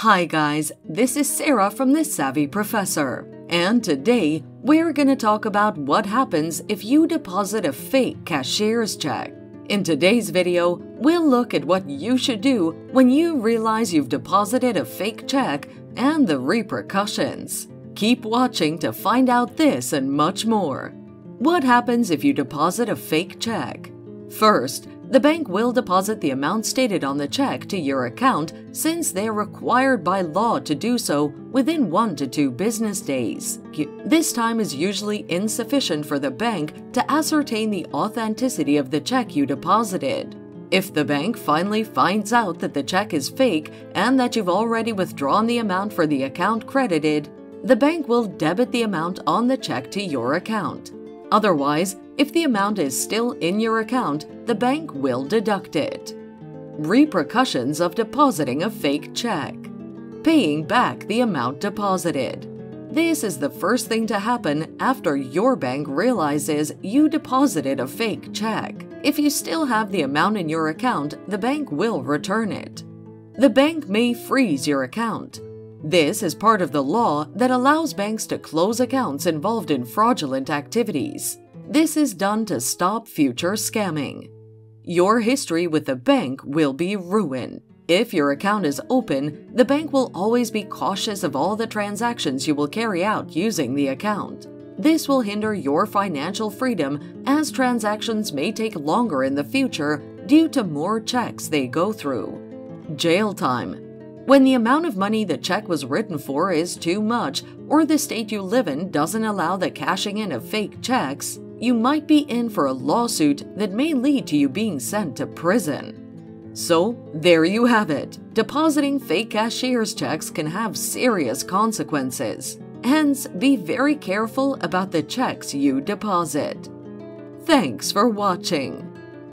Hi guys, this is Sarah from The Savvy Professor, and today we're going to talk about what happens if you deposit a fake cashier's check. In today's video, we'll look at what you should do when you realize you've deposited a fake check and the repercussions. Keep watching to find out this and much more. What happens if you deposit a fake check? First, the bank will deposit the amount stated on the check to your account since they are required by law to do so within one to two business days. This time is usually insufficient for the bank to ascertain the authenticity of the check you deposited. If the bank finally finds out that the check is fake and that you've already withdrawn the amount for the account credited, the bank will debit the amount on the check to your account. Otherwise, if the amount is still in your account, the bank will deduct it. Repercussions of depositing a fake check. Paying back the amount deposited. This is the first thing to happen after your bank realizes you deposited a fake check. If you still have the amount in your account, the bank will return it. The bank may freeze your account. This is part of the law that allows banks to close accounts involved in fraudulent activities. This is done to stop future scamming. Your history with the bank will be ruined. If your account is open, the bank will always be cautious of all the transactions you will carry out using the account. This will hinder your financial freedom as transactions may take longer in the future due to more checks they go through. Jail time when the amount of money the check was written for is too much, or the state you live in doesn't allow the cashing in of fake checks, you might be in for a lawsuit that may lead to you being sent to prison. So, there you have it. Depositing fake cashier's checks can have serious consequences. Hence, be very careful about the checks you deposit. Thanks for watching.